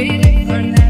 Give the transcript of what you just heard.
waiting for now.